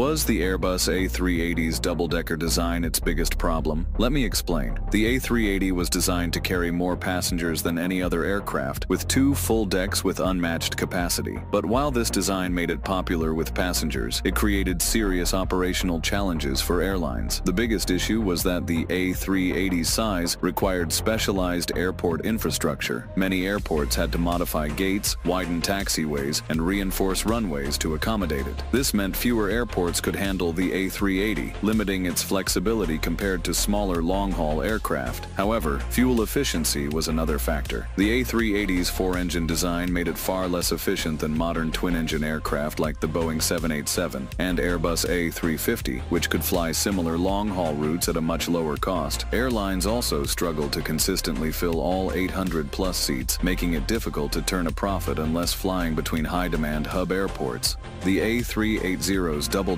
Was the Airbus A380's double-decker design its biggest problem? Let me explain. The A380 was designed to carry more passengers than any other aircraft, with two full decks with unmatched capacity. But while this design made it popular with passengers, it created serious operational challenges for airlines. The biggest issue was that the A380's size required specialized airport infrastructure. Many airports had to modify gates, widen taxiways, and reinforce runways to accommodate it. This meant fewer airports could handle the A380, limiting its flexibility compared to smaller long-haul aircraft. However, fuel efficiency was another factor. The A380's four-engine design made it far less efficient than modern twin-engine aircraft like the Boeing 787 and Airbus A350, which could fly similar long-haul routes at a much lower cost. Airlines also struggled to consistently fill all 800-plus seats, making it difficult to turn a profit unless flying between high-demand hub airports. The A380's double